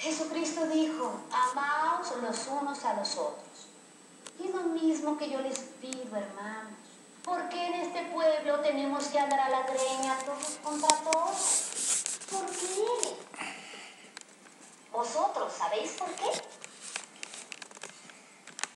Jesucristo dijo, amaos los unos a los otros. Y lo mismo que yo les pido, hermanos. ¿Por qué en este pueblo tenemos que andar a la greña todos contra todos? ¿Por qué? ¿Vosotros sabéis por qué?